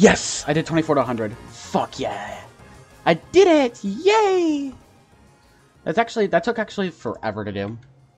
Yes! I did 24 to 100. Fuck yeah! I did it! Yay! That's actually, that took actually forever to do.